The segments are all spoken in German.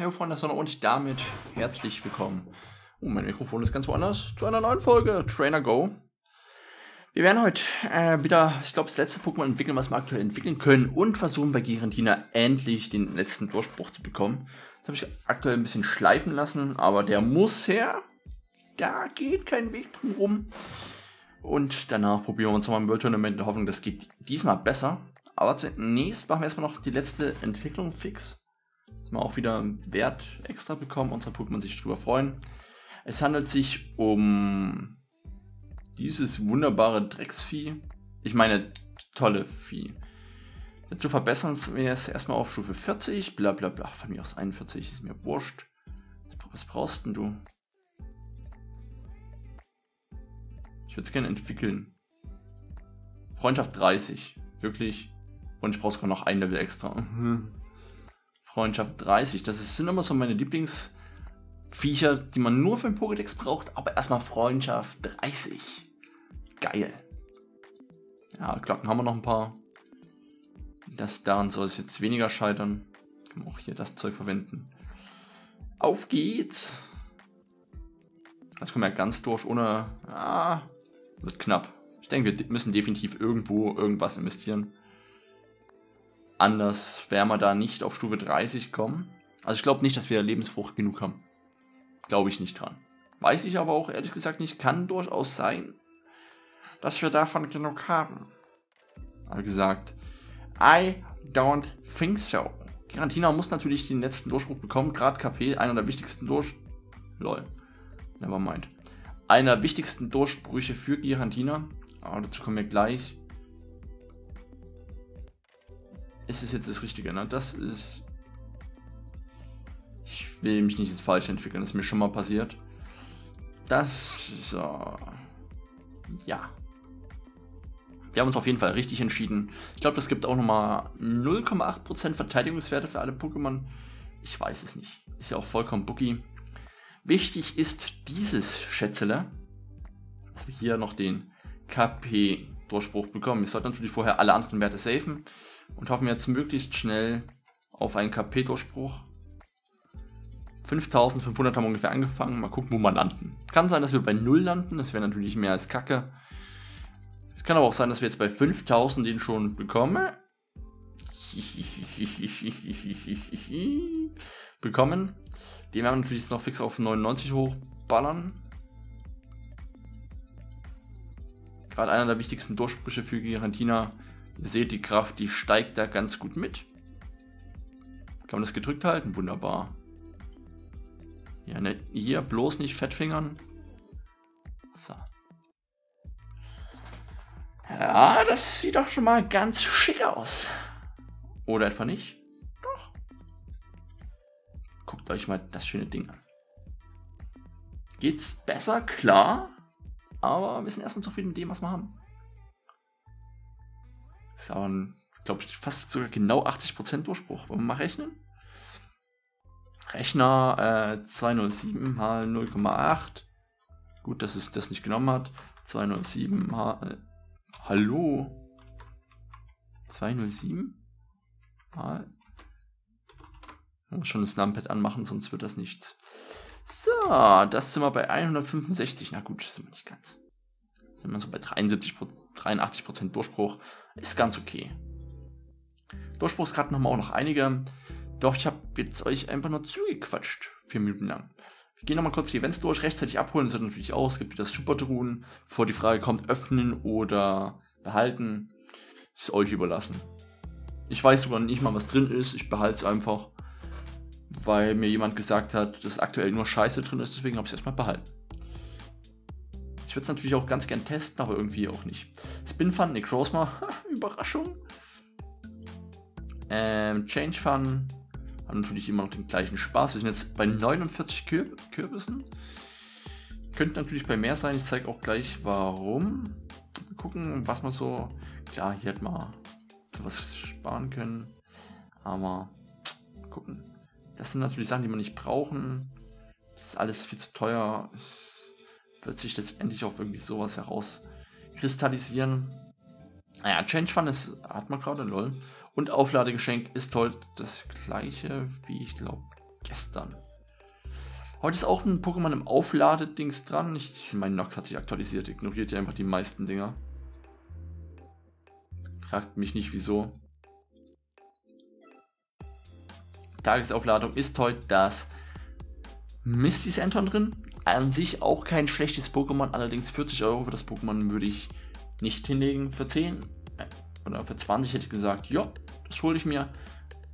Hey Freunde der Sonne und damit herzlich willkommen. Oh, mein Mikrofon ist ganz woanders. Zu einer neuen Folge Trainer Go. Wir werden heute äh, wieder, ich glaube, das letzte Pokémon entwickeln, was wir aktuell entwickeln können und versuchen bei Girantina endlich den letzten Durchbruch zu bekommen. Das habe ich aktuell ein bisschen schleifen lassen, aber der muss her. Da geht kein Weg drum rum. Und danach probieren wir uns nochmal im World Tournament in der Hoffnung, das geht diesmal besser. Aber zunächst machen wir erstmal noch die letzte Entwicklung fix wir auch wieder Wert extra bekommen, unsere Pokémon sich darüber freuen. Es handelt sich um dieses wunderbare Drecksvieh. Ich meine, tolle Vieh. Zu verbessern wir es erstmal auf Stufe 40, bla bla bla. Von mir aus 41 ist mir wurscht. Was brauchst denn du? Ich würde es gerne entwickeln. Freundschaft 30. Wirklich. Und ich brauche sogar noch ein Level extra. Freundschaft 30. Das sind immer so meine Lieblingsviecher, die man nur für den Pokédex braucht, aber erstmal Freundschaft 30. Geil. Ja, Glocken haben wir noch ein paar. Das daran soll es jetzt weniger scheitern. Können wir auch hier das Zeug verwenden. Auf geht's! Das kommen wir ja ganz durch, ohne. Ah, wird knapp. Ich denke, wir müssen definitiv irgendwo irgendwas investieren. Anders werden wir da nicht auf Stufe 30 kommen. Also ich glaube nicht, dass wir Lebensfrucht genug haben. Glaube ich nicht dran. Weiß ich aber auch ehrlich gesagt nicht. Kann durchaus sein, dass wir davon genug haben. Aber gesagt, I don't think so. Garantina muss natürlich den letzten Durchbruch bekommen. Gerade KP, einer der wichtigsten Durch... Lol. Nevermind. Einer der wichtigsten Durchbrüche für Girantina. Aber dazu kommen wir gleich. Ist es jetzt das Richtige, ne? Das ist... Ich will mich nicht ins Falsche entwickeln, das ist mir schon mal passiert. Das ist... Uh, ja. Wir haben uns auf jeden Fall richtig entschieden. Ich glaube, das gibt auch nochmal 0,8% Verteidigungswerte für alle Pokémon. Ich weiß es nicht. Ist ja auch vollkommen bookie. Wichtig ist dieses Schätzele, dass wir hier noch den KP-Durchbruch bekommen. Wir sollten natürlich vorher alle anderen Werte safen und hoffen jetzt möglichst schnell auf einen KP-Durchbruch. 5500 haben wir ungefähr angefangen. Mal gucken, wo wir landen. Kann sein, dass wir bei 0 landen. Das wäre natürlich mehr als Kacke. Es kann aber auch sein, dass wir jetzt bei 5000 den schon bekommen. bekommen. Den werden wir natürlich jetzt noch fix auf 99 hochballern. Gerade einer der wichtigsten Durchbrüche für Girantina Ihr seht, die Kraft, die steigt da ganz gut mit. Kann man das gedrückt halten? Wunderbar. Ja, ne, hier bloß nicht fettfingern. So. Ja, das sieht doch schon mal ganz schick aus. Oder etwa nicht? Doch. Guckt euch mal das schöne Ding an. Geht's besser? Klar. Aber wir sind erstmal zufrieden mit dem, was wir haben. Ist aber glaube ich, fast sogar genau 80% Durchbruch. Wollen wir mal rechnen? Rechner äh, 207 mal 0,8. Gut, dass es das nicht genommen hat. 207 mal. Äh, hallo? 207 mal. Ich muss schon das Numpad anmachen, sonst wird das nichts. So, das sind wir bei 165. Na gut, sind wir nicht ganz. Sind wir so bei 73, 83% Durchbruch. Ist ganz okay. Durchbruchskarten haben wir auch noch einige. Doch ich habe jetzt euch einfach nur zugequatscht. Vier Minuten lang. Wir gehen nochmal kurz die Events durch. Rechtzeitig abholen das natürlich auch. Es gibt wieder Super-Truhen. Bevor die Frage kommt, öffnen oder behalten. Ist euch überlassen. Ich weiß sogar nicht mal, was drin ist. Ich behalte es einfach. Weil mir jemand gesagt hat, dass aktuell nur Scheiße drin ist. Deswegen habe ich es erstmal behalten. Ich würde es natürlich auch ganz gern testen, aber irgendwie auch nicht. Spin Fun, Necrozma, Überraschung. Ähm, Change Fun, haben natürlich immer noch den gleichen Spaß. Wir sind jetzt bei 49 Kür Kürbissen. Könnte natürlich bei mehr sein. Ich zeige auch gleich warum. Mal gucken, was man so. Klar, hier hätte man sowas sparen können. Aber gucken. Das sind natürlich Sachen, die man nicht brauchen. Das ist alles viel zu teuer. Ich wird sich letztendlich auf irgendwie sowas herauskristallisieren. Naja, Change Fun ist, hat man gerade, lol. Und Aufladegeschenk ist toll das gleiche, wie ich glaube, gestern. Heute ist auch ein Pokémon im Aufladedings dran. Ich, mein Nox hat sich aktualisiert, ignoriert ja einfach die meisten Dinger. Fragt mich nicht wieso. Tagesaufladung ist heute das Misty Anton drin. An sich auch kein schlechtes Pokémon, allerdings 40 Euro für das Pokémon würde ich nicht hinlegen. Für 10 äh, oder für 20 hätte ich gesagt, ja, das hole ich mir,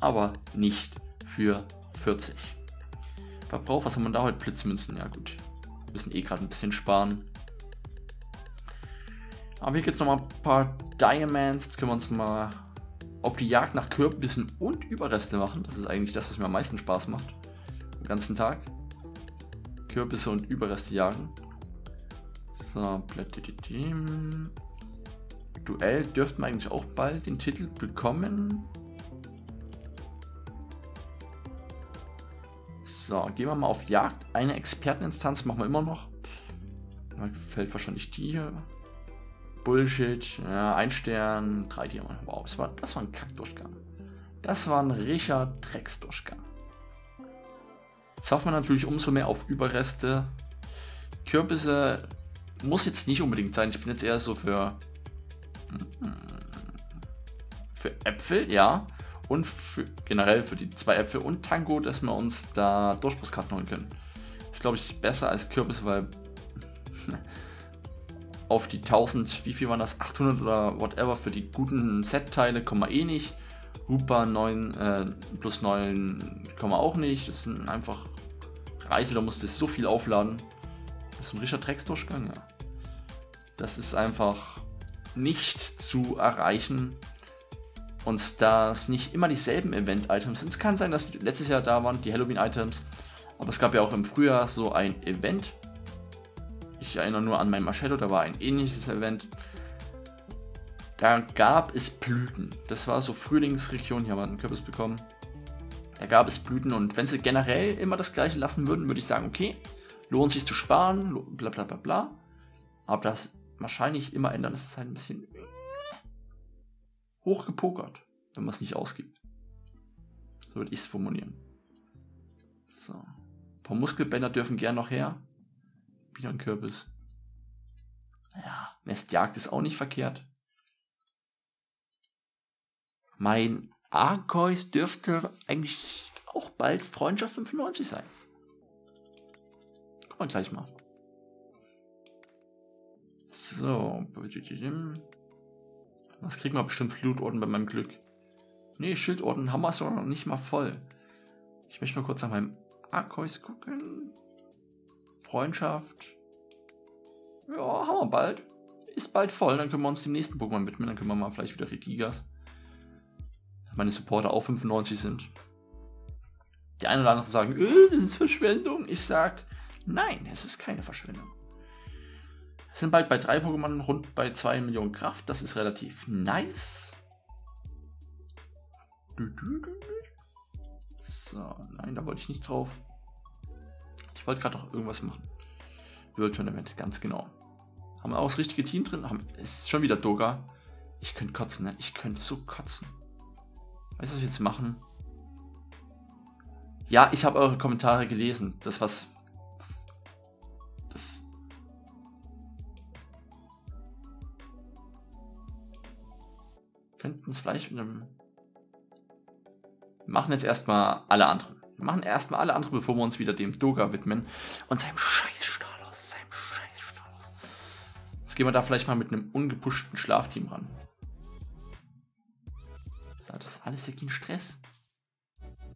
aber nicht für 40. Verbrauch, was haben wir da heute? Blitzmünzen, ja gut. Wir müssen eh gerade ein bisschen sparen. Aber hier gibt es noch mal ein paar Diamonds. Jetzt können wir uns mal auf die Jagd nach Kürbissen und Überreste machen. Das ist eigentlich das, was mir am meisten Spaß macht. Den ganzen Tag. Kürbisse und Überreste jagen. So, Duell dürften wir eigentlich auch bald den Titel bekommen. So, gehen wir mal auf Jagd. Eine Experteninstanz machen wir immer noch. Da fällt wahrscheinlich die hier. Bullshit. Ja, ein Stern, drei Diamanten. Wow, das war, das war ein Kackdurchgang. Das war ein richtiger Drecksdurchgang. Jetzt hoffen wir natürlich umso mehr auf Überreste. Kürbisse muss jetzt nicht unbedingt sein. Ich bin jetzt eher so für, für Äpfel, ja. Und für, generell für die zwei Äpfel und Tango, dass wir uns da Durchbruchskarten holen können. Ist, glaube ich, besser als Kürbis, weil auf die 1000, wie viel waren das? 800 oder whatever für die guten Set-Teile kommen wir eh nicht. Hooper 9 äh, plus 9 kommen wir auch nicht. Das sind einfach Reise, da musst du so viel aufladen. Das ist ein richtiger Drecksdurchgang, ja. Das ist einfach nicht zu erreichen. Und da es nicht immer dieselben Event-Items sind, es kann sein, dass letztes Jahr da waren, die Halloween-Items. Aber es gab ja auch im Frühjahr so ein Event, ich erinnere nur an mein Marcello, da war ein ähnliches Event. Da gab es Blüten. Das war so Frühlingsregion, hier haben wir einen Kürbis bekommen. Da gab es Blüten und wenn sie generell immer das gleiche lassen würden, würde ich sagen, okay, lohnt sich zu sparen, bla bla bla bla. Aber das wahrscheinlich immer ändern, ist halt ein bisschen hochgepokert, wenn man es nicht ausgibt. So würde ich es formulieren. So. Ein paar Muskelbänder dürfen gern noch her. Wieder ein Kürbis. Ja, Nestjagd ist auch nicht verkehrt. Mein Arceus dürfte eigentlich auch bald Freundschaft 95 sein. Gucken wir gleich mal. So. Was kriegen wir bestimmt Flutorden bei meinem Glück? Nee, Schildorden haben wir so noch nicht mal voll. Ich möchte mal kurz nach meinem Arceus gucken. Freundschaft. Ja, haben wir bald. Ist bald voll, dann können wir uns dem nächsten Pokémon widmen. Dann können wir mal vielleicht wieder Regigas. Meine Supporter auch 95 sind. Die einen oder anderen sagen, äh, das ist Verschwendung. Ich sag, nein, es ist keine Verschwendung. Es sind bald bei drei Pokémon rund bei 2 Millionen Kraft. Das ist relativ nice. So, nein, da wollte ich nicht drauf. Ich wollte gerade noch irgendwas machen. World Tournament, ganz genau. Haben wir auch das richtige Team drin? Haben, ist schon wieder Doga. Ich könnte kotzen, ne? Ich könnte so kotzen. Weißt du, was wir jetzt machen? Ja, ich habe eure Kommentare gelesen. Das, was. Das. Könnten es vielleicht mit einem. Wir machen jetzt erstmal alle anderen. Wir machen erstmal alle anderen, bevor wir uns wieder dem Doga widmen und seinem scheiß Stalos, seinem scheiß Stalos. Jetzt gehen wir da vielleicht mal mit einem ungepushten Schlafteam ran. Alles ja kein Stress.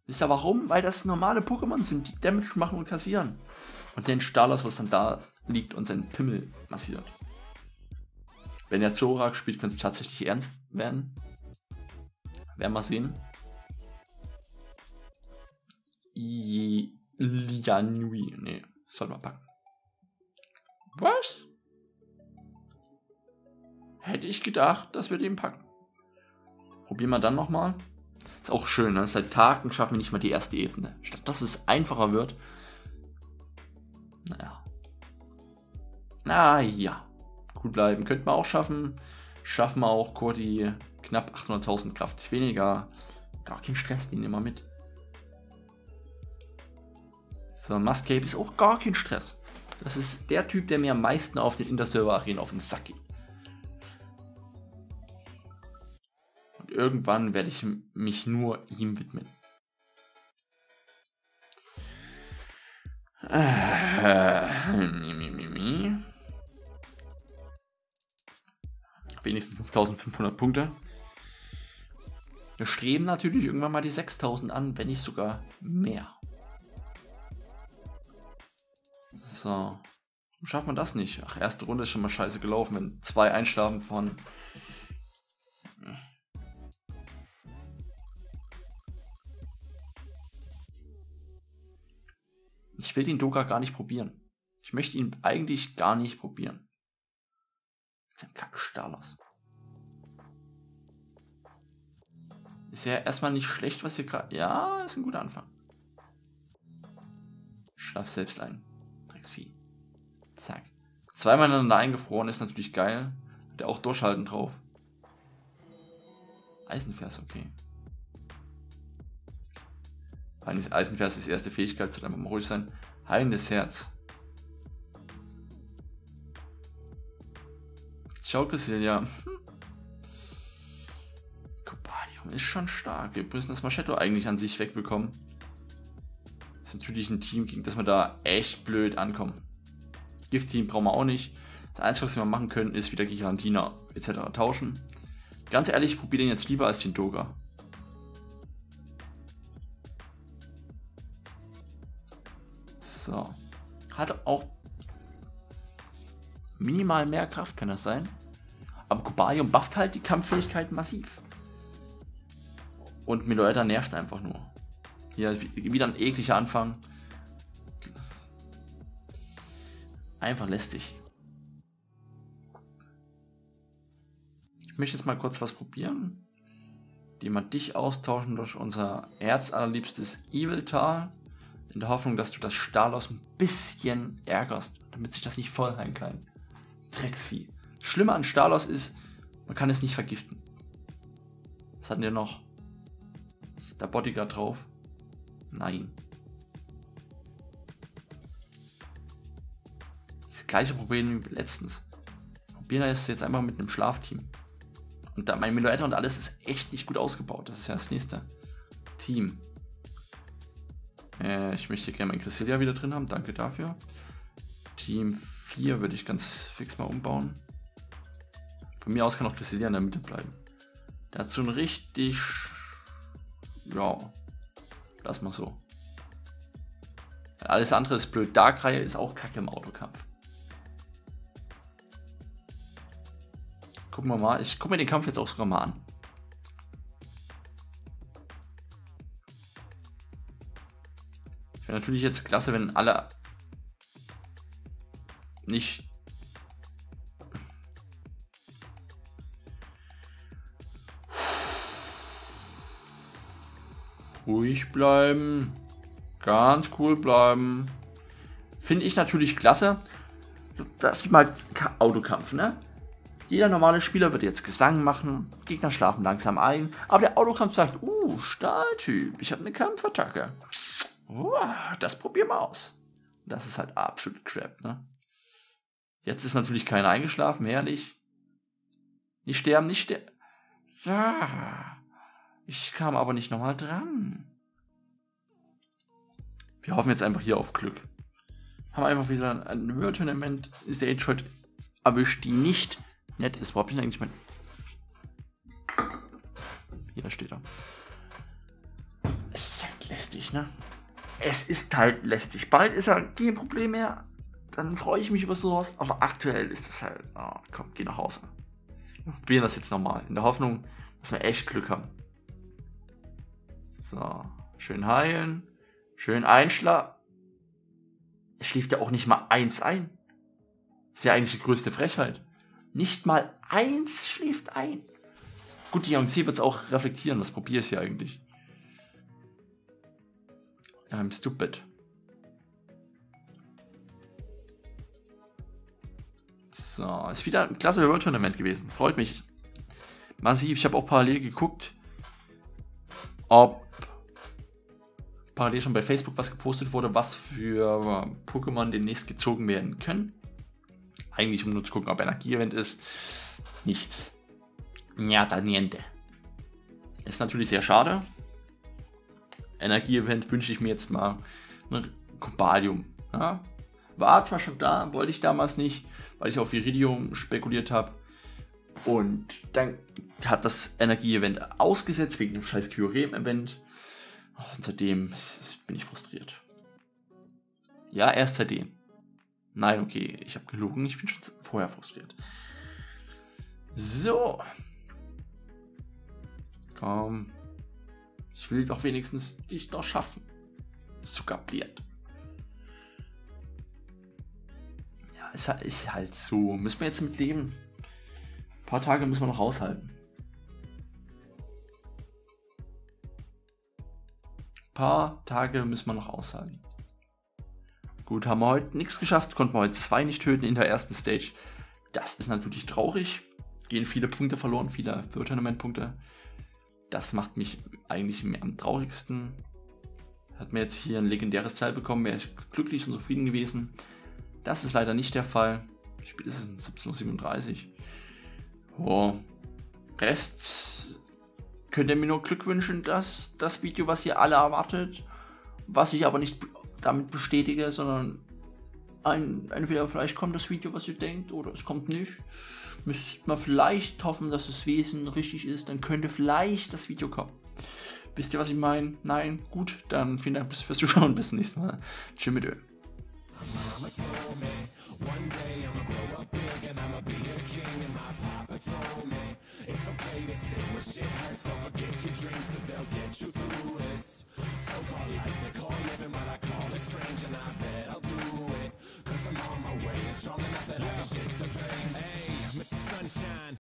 Wisst ihr warum? Weil das normale Pokémon sind, die Damage machen und kassieren. Und den Stalos, was dann da liegt und seinen Pimmel massiert. Wenn der Zorak spielt, könnte es tatsächlich ernst werden. Werden wir sehen. Lianui. Nee, soll man packen. Was? Hätte ich gedacht, dass wir den packen. Probieren wir dann nochmal. Ist auch schön, ne? Seit Tagen schaffen wir nicht mal die erste Ebene. Statt dass es einfacher wird. Naja. Naja. Gut bleiben. Könnten wir auch schaffen. Schaffen wir auch Kurti knapp 800.000 Kraft weniger. Gar kein Stress, die nehmen wir mit. So, Muscape ist auch gar kein Stress. Das ist der Typ, der mir am meisten auf den Interserver-Arenen auf den Sack geht. Irgendwann werde ich mich nur ihm widmen. Mi. Wenigstens 5500 Punkte. Wir streben natürlich irgendwann mal die 6000 an, wenn nicht sogar mehr. So. Warum schafft man das nicht? Ach, erste Runde ist schon mal scheiße gelaufen, wenn zwei einschlafen von. Will den Doga gar nicht probieren. Ich möchte ihn eigentlich gar nicht probieren. Das ist ein kacke Stalos. Ist ja erstmal nicht schlecht, was hier gerade. Ja, ist ein guter Anfang. Schlaf selbst ein. Drecksvieh. Zack. Zweimal ineinander eingefroren ist natürlich geil. Hat er auch Durchhalten drauf. Eisenvers, okay. Eisenvers ist die erste Fähigkeit, soll einfach mal ruhig sein. Heilendes Herz. Schau, Cresselia. Hm. ist schon stark. Wir müssen das Machetto eigentlich an sich wegbekommen. Das ist natürlich ein Team, gegen das wir da echt blöd ankommen. Gift-Team brauchen wir auch nicht. Das Einzige, was wir machen können, ist wieder Gigantina etc. tauschen. Ganz ehrlich, ich probiere den jetzt lieber als den Doga. So. Hat auch minimal mehr Kraft, kann das sein. Aber Cobalium bufft halt die Kampffähigkeit massiv. Und Miloeta nervt einfach nur. Hier wieder ein ekliger Anfang. Einfach lästig. Ich möchte jetzt mal kurz was probieren. Die mal dich austauschen durch unser erzallerliebstes Evil-Tal. In der Hoffnung, dass du das Stalos ein bisschen ärgerst, damit sich das nicht voll kann. Drecksvieh. Schlimmer an Stalos ist, man kann es nicht vergiften. Was hatten wir noch? Ist der Bodyguard drauf? Nein. Das gleiche Problem wie letztens. Probieren wir es jetzt einfach mit einem Schlafteam. Und da mein Meloetta und alles ist echt nicht gut ausgebaut. Das ist ja das nächste Team. Äh, ich möchte gerne mein Cresselia wieder drin haben. Danke dafür. Team 4 würde ich ganz fix mal umbauen. Von mir aus kann auch Cresselia in der Mitte bleiben. Dazu ein richtig ja, lass mal so. Alles andere ist blöd. Darkreihe ist auch kacke im Autokampf. Gucken wir mal. Ich gucke mir den Kampf jetzt auch sogar mal an. Wäre natürlich jetzt klasse, wenn alle nicht Ruhig bleiben. Ganz cool bleiben. Finde ich natürlich klasse. Das ist mal Autokampf, ne? Jeder normale Spieler wird jetzt Gesang machen, Gegner schlafen langsam ein, aber der Autokampf sagt, uh, Stahltyp, ich habe eine Kampfattacke. Das probieren wir aus. Das ist halt absolut Crap, ne? Jetzt ist natürlich keiner eingeschlafen, herrlich. Nicht sterben, nicht sterben. Ja. Ich kam aber nicht nochmal dran. Wir hoffen jetzt einfach hier auf Glück. Haben einfach wieder ein World Tournament Stage heute erwischt, die nicht nett ist. Wo hab ich denn eigentlich mein. Hier steht er. Ist halt lästig, ne? Es ist halt lästig. Bald ist er kein Problem mehr. Dann freue ich mich über sowas. Aber aktuell ist es halt. Oh, komm, geh nach Hause. Wir probieren das jetzt nochmal. In der Hoffnung, dass wir echt Glück haben. So, schön heilen. Schön einschlafen. Er schläft ja auch nicht mal eins ein. Das ist ja eigentlich die größte Frechheit. Nicht mal eins schläft ein. Gut, die Yangtze wird es auch reflektieren. Was probiere ich hier eigentlich? I'm stupid. So, ist wieder ein klasse World Tournament gewesen. Freut mich massiv. Ich habe auch parallel geguckt, ob parallel schon bei Facebook was gepostet wurde, was für Pokémon demnächst gezogen werden können. Eigentlich um nur zu gucken, ob Energie-Event ist. Nichts. Nada niente. Ist natürlich sehr schade. Energie-Event wünsche ich mir jetzt mal ein Cobalium. Ja? War zwar schon da, wollte ich damals nicht, weil ich auf Iridium spekuliert habe. Und dann hat das Energie-Event ausgesetzt wegen dem scheiß Kyurem-Event. Seitdem bin ich frustriert. Ja, erst seitdem. Nein, okay, ich habe gelogen, ich bin schon vorher frustriert. So. Komm. Ich will doch wenigstens dich noch schaffen. Ist sogar bliert. Ja, ist, ist halt so. Müssen wir jetzt mit leben. Ein paar Tage müssen wir noch aushalten. Ein paar Tage müssen wir noch aushalten. Gut, haben wir heute nichts geschafft, konnten wir heute zwei nicht töten in der ersten Stage. Das ist natürlich traurig. Gehen viele Punkte verloren, viele World Tournament Punkte. Das macht mich eigentlich am traurigsten. Hat mir jetzt hier ein legendäres Teil bekommen, wäre ich glücklich und zufrieden gewesen. Das ist leider nicht der Fall. Es 17.37 Uhr. Oh. Rest könnt ihr mir nur Glück wünschen, dass das Video, was ihr alle erwartet, was ich aber nicht damit bestätige, sondern ein, entweder vielleicht kommt das Video, was ihr denkt, oder es kommt nicht. Müsst man vielleicht hoffen, dass das Wesen richtig ist, dann könnte vielleicht das Video kommen. Wisst ihr, was ich meine? Nein? Gut, dann vielen Dank fürs Zuschauen. Bis zum nächsten Mal. Tschüss mit Öl. One day I'ma grow up big and I'ma be a king and my papa told me It's okay to sit where shit hurts Don't forget your dreams cause they'll get you through this So-called life, they call living But I call it strange and I bet I'll do it Cause I'm on my way and strong enough that yeah. I can shake the pain Hey, Mr. Sunshine